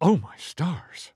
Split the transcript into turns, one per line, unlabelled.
Oh, my stars!